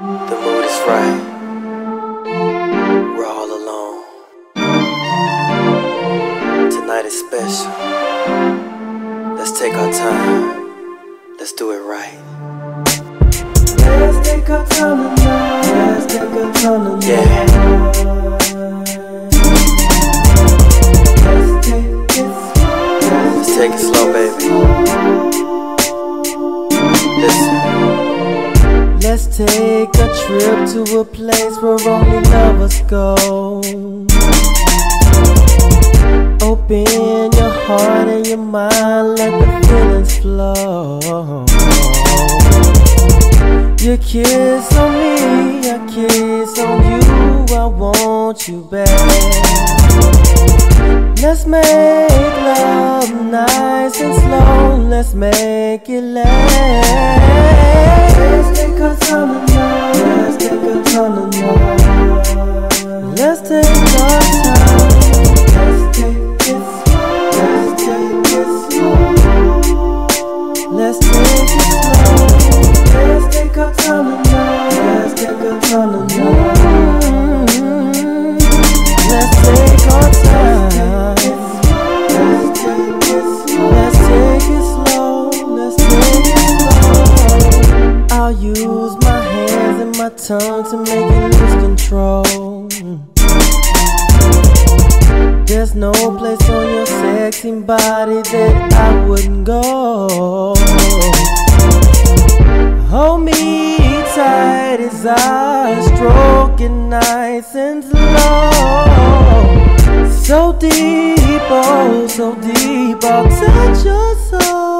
The mood is right. We're all alone. Tonight is special. Let's take our time. Let's do it right. Let's take our time tonight. Let's take our time tonight. Yeah. Trip to a place where only lovers go. Open your heart and your mind, let the feelings flow. Your kiss on me, a kiss on you, I want you back. Let's make love nice and slow. Let's make it last. Tongue to make you lose control. There's no place on your sexy body that I wouldn't go. Hold me tight as I stroke it nice and slow. So deep, oh, so deep, I'll touch your soul.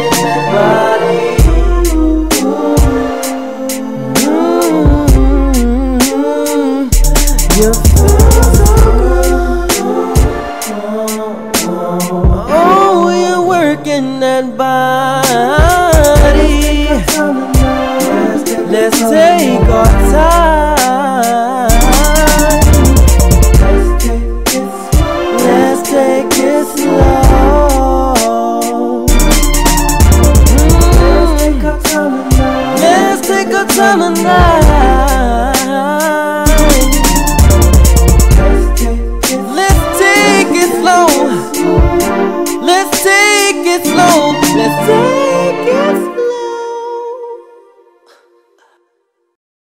working that body. Let's take our time. Let's take it slow. Mm. Let's take our time tonight. slow. Let's take it slow.